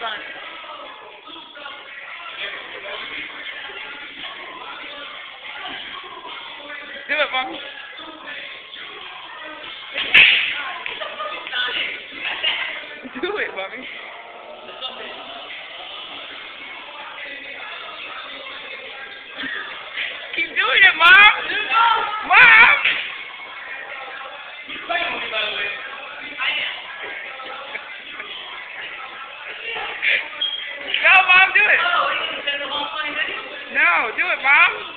fun. Do it, Mom. Do it, Mommy. Keep doing it, Mom. It. No, do it, Mom.